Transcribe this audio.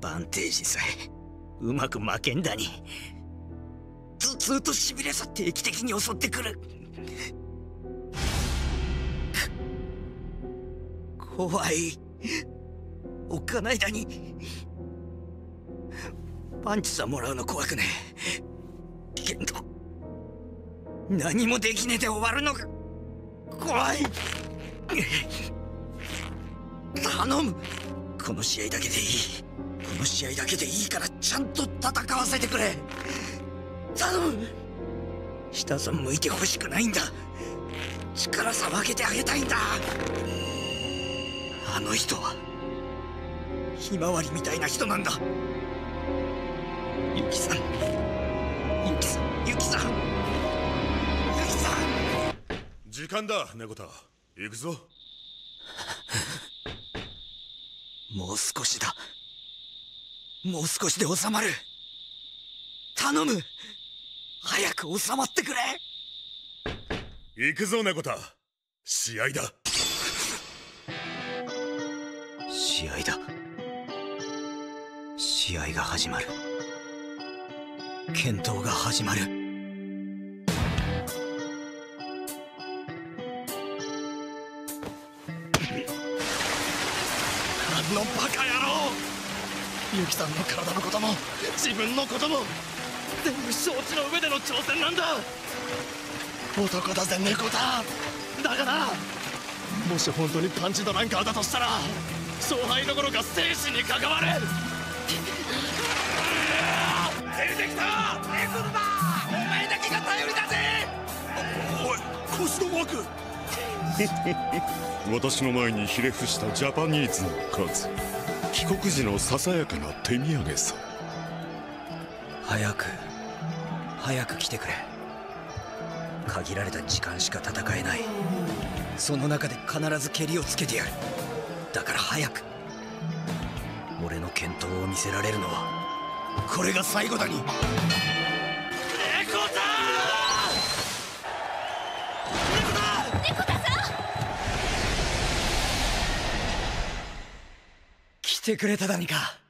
バンテージさえうまく負けんだに。頭痛としびれさ定期的に襲ってくる。怖い。おっかないだに。パンチさもらうの怖くね。けど何もできねえで終わるのが怖い。頼む。この試合だけでいい。この試合だけでいいからちゃんと戦わせてくれ。頼む。下さん向いてほしくないんだ。力さ分けてあげたいんだ。あの人はひまわりみたいな人なんだ。ユキさん。ユキさん。ユキさん。ユキさん。時間だ猫田行くぞ もう少しだ。もう少しで収まる。頼む。早く収まってくれ。行くぞ猫田試合だ。試合だ。試合が始まる。決闘が始まるのバカ野郎ユキさんの体のことも自分のことも全部承知の上での挑戦なんだ。男だぜ猫だ。だからもし本当にパンチドランカーだとしたら勝敗どころか生死に関わる出てきた！だ！お前だけが頼りだぜ！おい腰のマーク私の前にひれ伏したジャパニーズの数帰国時のささやかな手土産さ早く早く来てくれ。限られた時間しか戦えない。その中で必ず蹴りをつけてやる。だから早く俺の健闘を見せられるのはこれが最後だに。来てくれただにか。